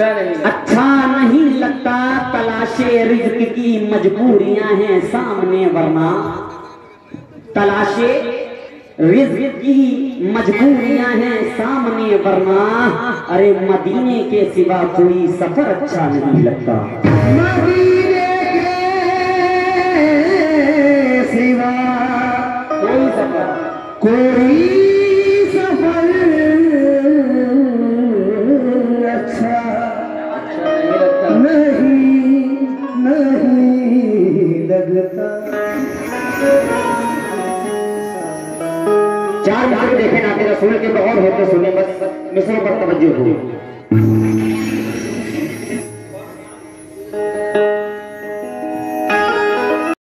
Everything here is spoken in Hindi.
अच्छा नहीं लगता, तलाशे रिज्क की मजबूरियाँ हैं सामने, वरना तलाशे रिज्क की मजबूरियाँ हैं सामने, वरना, अरे मदीने के सिवा कोई सफ़र अच्छा नहीं लगता। मदीने के सिवा कोई सफ़र कोई लगता चार भाग देखे नाते सुन के बहुत होते सुने, बस मिसरों पर तवज्जो हो